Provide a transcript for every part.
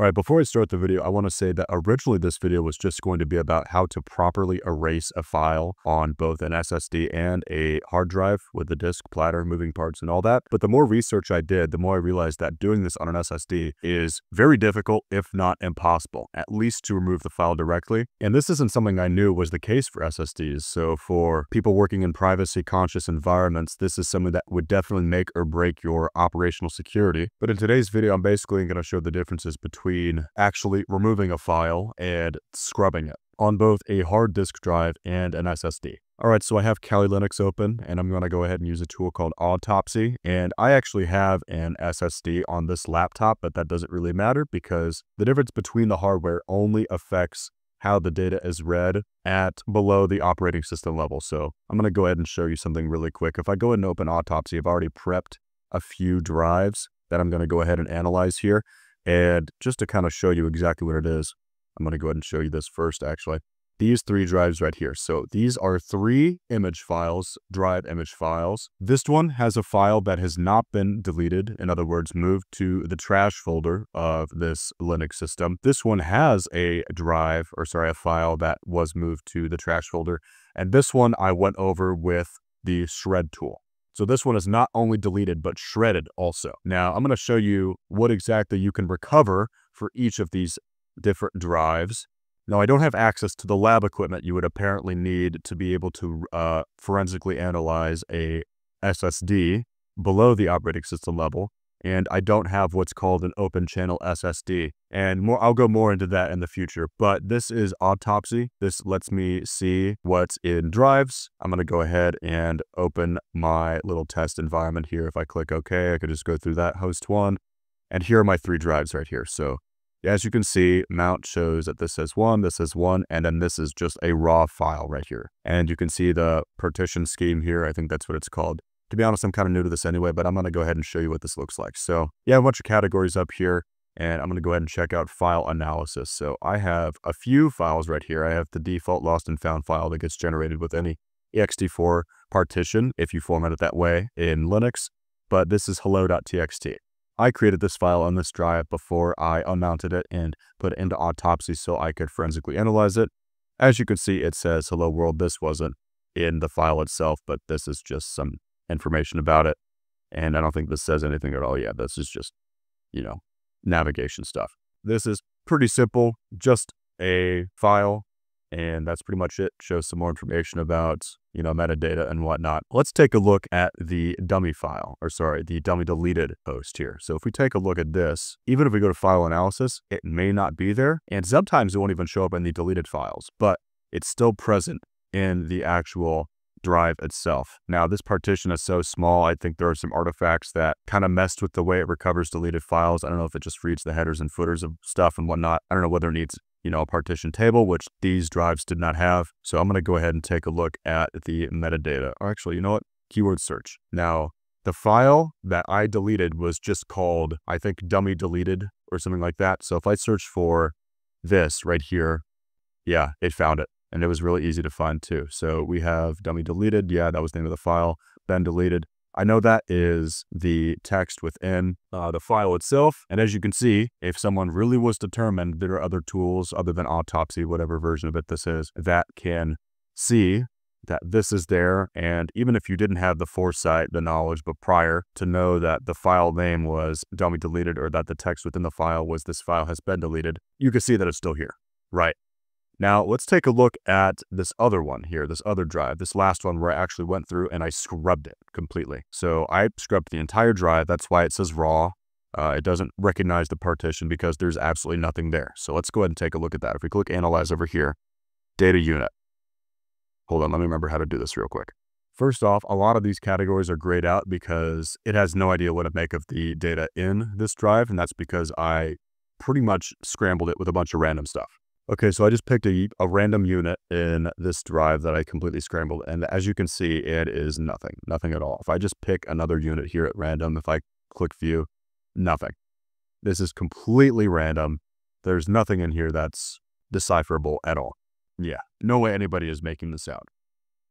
All right, before I start the video, I want to say that originally this video was just going to be about how to properly erase a file on both an SSD and a hard drive with the disk, platter, moving parts, and all that. But the more research I did, the more I realized that doing this on an SSD is very difficult, if not impossible, at least to remove the file directly. And this isn't something I knew was the case for SSDs. So for people working in privacy conscious environments, this is something that would definitely make or break your operational security. But in today's video, I'm basically going to show the differences between between actually removing a file and scrubbing it on both a hard disk drive and an SSD. All right, so I have Kali Linux open and I'm going to go ahead and use a tool called Autopsy. And I actually have an SSD on this laptop, but that doesn't really matter because the difference between the hardware only affects how the data is read at below the operating system level. So I'm going to go ahead and show you something really quick. If I go ahead and open Autopsy, I've already prepped a few drives that I'm going to go ahead and analyze here. And just to kind of show you exactly what it is, I'm going to go ahead and show you this first, actually. These three drives right here. So these are three image files, drive image files. This one has a file that has not been deleted. In other words, moved to the trash folder of this Linux system. This one has a drive, or sorry, a file that was moved to the trash folder. And this one I went over with the shred tool. So this one is not only deleted, but shredded also. Now I'm going to show you what exactly you can recover for each of these different drives. Now I don't have access to the lab equipment you would apparently need to be able to uh, forensically analyze a SSD below the operating system level and I don't have what's called an open channel SSD. And more, I'll go more into that in the future, but this is Autopsy. This lets me see what's in drives. I'm to go ahead and open my little test environment here. If I click OK, I could just go through that host one. And here are my three drives right here. So as you can see, mount shows that this says one, this says one, and then this is just a raw file right here. And you can see the partition scheme here. I think that's what it's called. To be honest, I'm kind of new to this anyway, but I'm going to go ahead and show you what this looks like. So yeah, a bunch of categories up here, and I'm going to go ahead and check out file analysis. So I have a few files right here. I have the default lost and found file that gets generated with any ext4 partition if you format it that way in Linux, but this is hello.txt. I created this file on this drive before I unmounted it and put it into Autopsy so I could forensically analyze it. As you can see, it says hello world. This wasn't in the file itself, but this is just some information about it. And I don't think this says anything at all. Yeah, this is just, you know, navigation stuff. This is pretty simple, just a file. And that's pretty much it. Shows some more information about, you know, metadata and whatnot. Let's take a look at the dummy file, or sorry, the dummy deleted post here. So if we take a look at this, even if we go to file analysis, it may not be there. And sometimes it won't even show up in the deleted files, but it's still present in the actual drive itself. Now, this partition is so small, I think there are some artifacts that kind of messed with the way it recovers deleted files. I don't know if it just reads the headers and footers of stuff and whatnot. I don't know whether it needs you know, a partition table, which these drives did not have. So I'm going to go ahead and take a look at the metadata. Or actually, you know what? Keyword search. Now, the file that I deleted was just called, I think, dummy deleted or something like that. So if I search for this right here, yeah, it found it and it was really easy to find too. So we have dummy deleted. Yeah, that was the name of the file. Then deleted. I know that is the text within uh, the file itself. And as you can see, if someone really was determined, there are other tools other than Autopsy, whatever version of it this is, that can see that this is there. And even if you didn't have the foresight, the knowledge, but prior to know that the file name was dummy deleted or that the text within the file was this file has been deleted, you can see that it's still here, right? Now let's take a look at this other one here, this other drive, this last one where I actually went through and I scrubbed it completely. So I scrubbed the entire drive. That's why it says raw. Uh, it doesn't recognize the partition because there's absolutely nothing there. So let's go ahead and take a look at that. If we click analyze over here, data unit. Hold on, let me remember how to do this real quick. First off, a lot of these categories are grayed out because it has no idea what to make of the data in this drive. And that's because I pretty much scrambled it with a bunch of random stuff. Okay, so I just picked a, a random unit in this drive that I completely scrambled. And as you can see, it is nothing, nothing at all. If I just pick another unit here at random, if I click view, nothing. This is completely random. There's nothing in here that's decipherable at all. Yeah, no way anybody is making this out.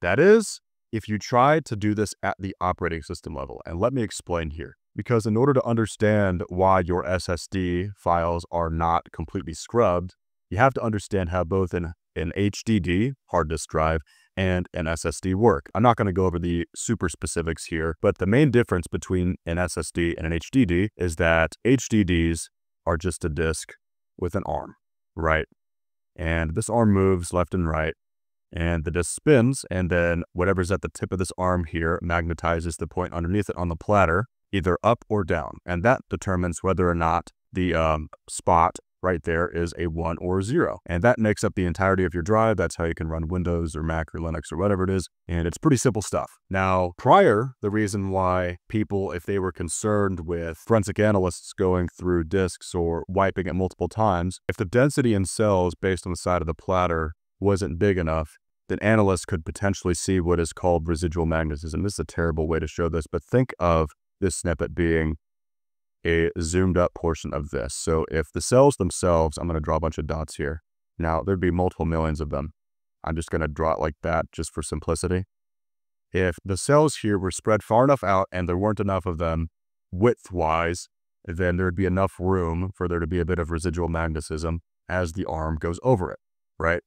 That is, if you try to do this at the operating system level. And let me explain here. because in order to understand why your SSD files are not completely scrubbed, you have to understand how both an, an HDD, hard disk drive, and an SSD work. I'm not going to go over the super specifics here, but the main difference between an SSD and an HDD is that HDDs are just a disk with an arm, right? And this arm moves left and right, and the disk spins, and then whatever's at the tip of this arm here magnetizes the point underneath it on the platter, either up or down. And that determines whether or not the um, spot right there is a 1 or a 0. And that makes up the entirety of your drive. That's how you can run Windows or Mac or Linux or whatever it is. And it's pretty simple stuff. Now, prior, the reason why people, if they were concerned with forensic analysts going through disks or wiping it multiple times, if the density in cells based on the side of the platter wasn't big enough, then analysts could potentially see what is called residual magnetism. This is a terrible way to show this, but think of this snippet being a zoomed up portion of this. So if the cells themselves, I'm going to draw a bunch of dots here. Now, there'd be multiple millions of them. I'm just going to draw it like that just for simplicity. If the cells here were spread far enough out and there weren't enough of them width-wise, then there'd be enough room for there to be a bit of residual magnetism as the arm goes over it, right?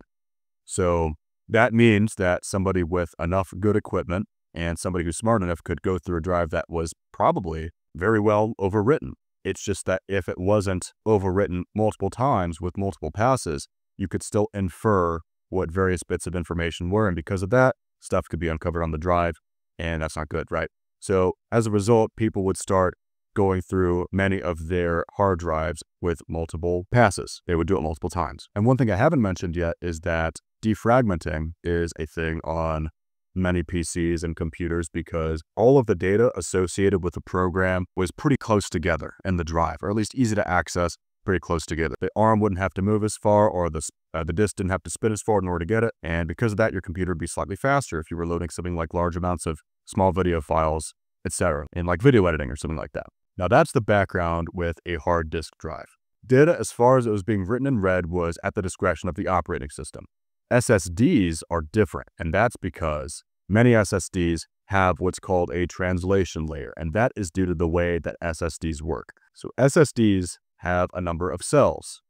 So that means that somebody with enough good equipment and somebody who's smart enough could go through a drive that was probably very well overwritten. It's just that if it wasn't overwritten multiple times with multiple passes, you could still infer what various bits of information were. And because of that, stuff could be uncovered on the drive, and that's not good, right? So as a result, people would start going through many of their hard drives with multiple passes. They would do it multiple times. And one thing I haven't mentioned yet is that defragmenting is a thing on many PCs and computers because all of the data associated with the program was pretty close together in the drive, or at least easy to access, pretty close together. The arm wouldn't have to move as far or the, uh, the disk didn't have to spin as far in order to get it. And because of that, your computer would be slightly faster if you were loading something like large amounts of small video files, etc., in like video editing or something like that. Now that's the background with a hard disk drive. Data as far as it was being written and read was at the discretion of the operating system. SSDs are different, and that's because many SSDs have what's called a translation layer, and that is due to the way that SSDs work. So SSDs have a number of cells.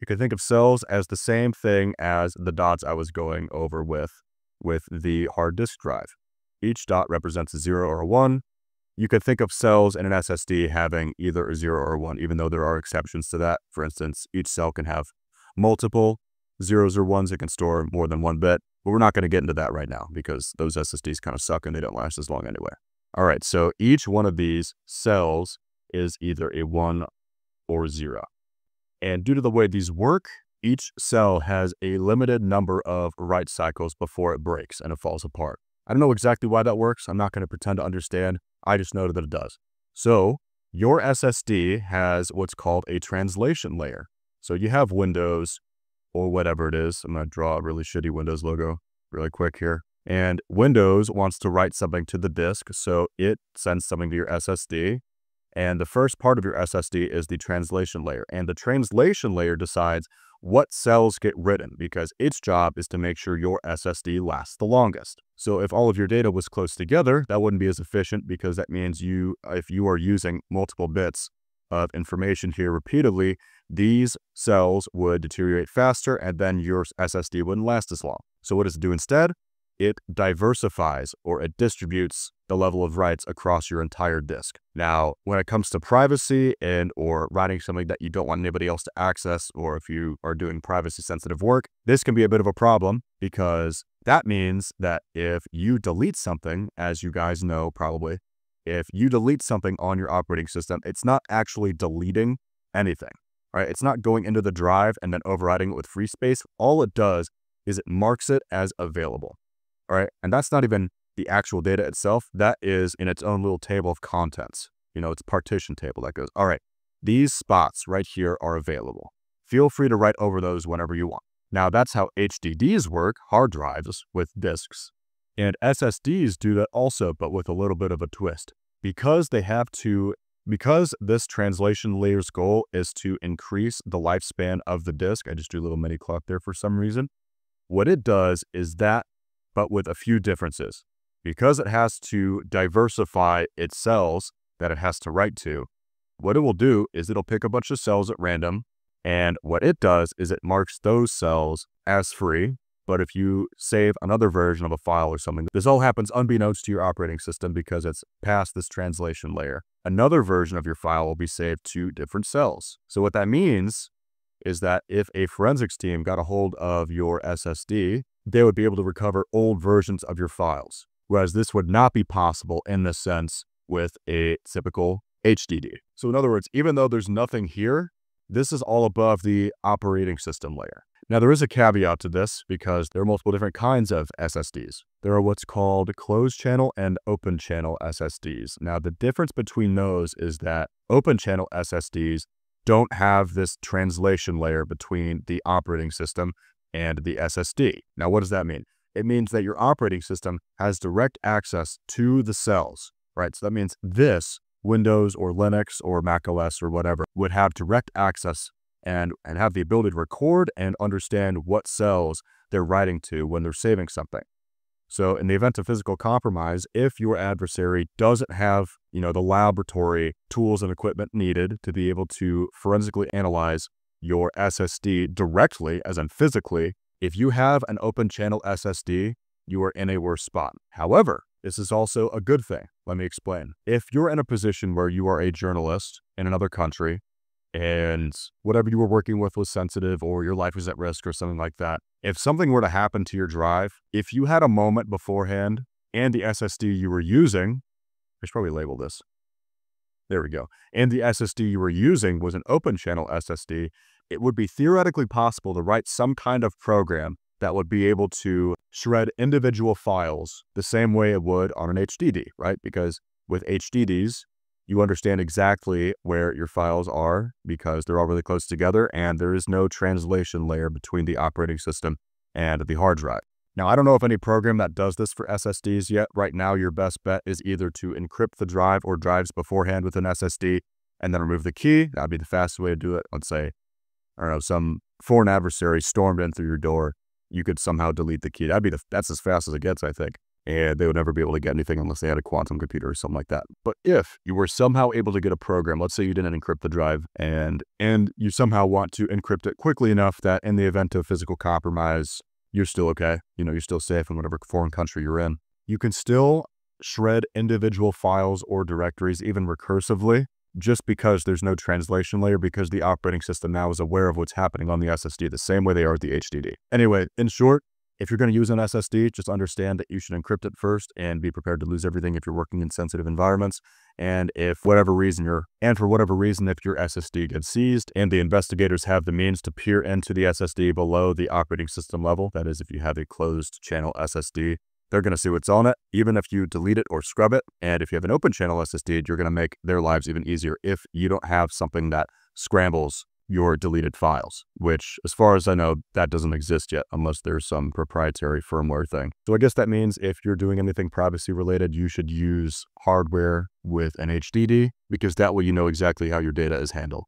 You can think of cells as the same thing as the dots I was going over with, with the hard disk drive. Each dot represents a 0 or a 1. You could think of cells in an SSD having either a 0 or a 1, even though there are exceptions to that. For instance, each cell can have multiple zeros or ones. that can store more than one bit, but we're not going to get into that right now because those SSDs kind of suck and they don't last as long anyway. All right, so each one of these cells is either a one or zero. And due to the way these work, each cell has a limited number of write cycles before it breaks and it falls apart. I don't know exactly why that works. I'm not going to pretend to understand. I just know that it does. So your SSD has what's called a translation layer. So you have Windows, or whatever it is. I'm going to draw a really shitty Windows logo really quick here. And Windows wants to write something to the disk, so it sends something to your SSD. And the first part of your SSD is the translation layer. And the translation layer decides what cells get written because its job is to make sure your SSD lasts the longest. So if all of your data was close together, that wouldn't be as efficient because that means you, if you are using multiple bits of information here repeatedly, these cells would deteriorate faster and then your SSD wouldn't last as long. So what does it do instead? It diversifies or it distributes the level of writes across your entire disk. Now, when it comes to privacy and or writing something that you don't want anybody else to access, or if you are doing privacy sensitive work, this can be a bit of a problem because that means that if you delete something, as you guys know probably, if you delete something on your operating system, it's not actually deleting anything, right? It's not going into the drive and then overriding it with free space. All it does is it marks it as available, all right? And that's not even the actual data itself. That is in its own little table of contents. You know, it's partition table that goes, all right, these spots right here are available. Feel free to write over those whenever you want. Now that's how HDDs work, hard drives with disks. And SSDs do that also, but with a little bit of a twist. Because they have to, because this translation layer's goal is to increase the lifespan of the disk, I just do a little mini clock there for some reason. What it does is that, but with a few differences. Because it has to diversify its cells, that it has to write to, what it will do is it'll pick a bunch of cells at random. And what it does is it marks those cells as free. But if you save another version of a file or something, this all happens unbeknownst to your operating system because it's past this translation layer. Another version of your file will be saved to different cells. So what that means is that if a forensics team got a hold of your SSD, they would be able to recover old versions of your files. Whereas this would not be possible in this sense with a typical HDD. So in other words, even though there's nothing here, this is all above the operating system layer. Now there is a caveat to this because there are multiple different kinds of SSDs. There are what's called closed channel and open channel SSDs. Now the difference between those is that open channel SSDs don't have this translation layer between the operating system and the SSD. Now what does that mean? It means that your operating system has direct access to the cells, right? So that means this Windows or Linux or Mac OS or whatever would have direct access and, and have the ability to record and understand what cells they're writing to when they're saving something. So in the event of physical compromise, if your adversary doesn't have, you know, the laboratory tools and equipment needed to be able to forensically analyze your SSD directly, as in physically, if you have an open channel SSD, you are in a worse spot. However, this is also a good thing. Let me explain. If you're in a position where you are a journalist in another country and whatever you were working with was sensitive or your life was at risk or something like that, if something were to happen to your drive, if you had a moment beforehand and the SSD you were using, I should probably label this. There we go. And the SSD you were using was an open channel SSD, it would be theoretically possible to write some kind of program that would be able to shred individual files the same way it would on an HDD, right? Because with HDDs, you understand exactly where your files are because they're all really close together and there is no translation layer between the operating system and the hard drive. Now, I don't know if any program that does this for SSDs yet. Right now, your best bet is either to encrypt the drive or drives beforehand with an SSD and then remove the key. That'd be the fastest way to do it. Let's say, I don't know, some foreign adversary stormed in through your door you could somehow delete the key. That'd be the, that's as fast as it gets, I think. And they would never be able to get anything unless they had a quantum computer or something like that. But if you were somehow able to get a program, let's say you didn't encrypt the drive and and you somehow want to encrypt it quickly enough that in the event of physical compromise, you're still okay. You know, you're still safe in whatever foreign country you're in. You can still shred individual files or directories, even recursively, just because there's no translation layer because the operating system now is aware of what's happening on the SSD the same way they are with the HDD. Anyway, in short, if you're going to use an SSD, just understand that you should encrypt it first and be prepared to lose everything if you're working in sensitive environments. And if whatever reason you're, and for whatever reason, if your SSD gets seized and the investigators have the means to peer into the SSD below the operating system level, that is, if you have a closed channel SSD, they're going to see what's on it, even if you delete it or scrub it. And if you have an open channel SSD, you're going to make their lives even easier if you don't have something that scrambles your deleted files, which as far as I know, that doesn't exist yet unless there's some proprietary firmware thing. So I guess that means if you're doing anything privacy related, you should use hardware with an HDD because that way you know exactly how your data is handled.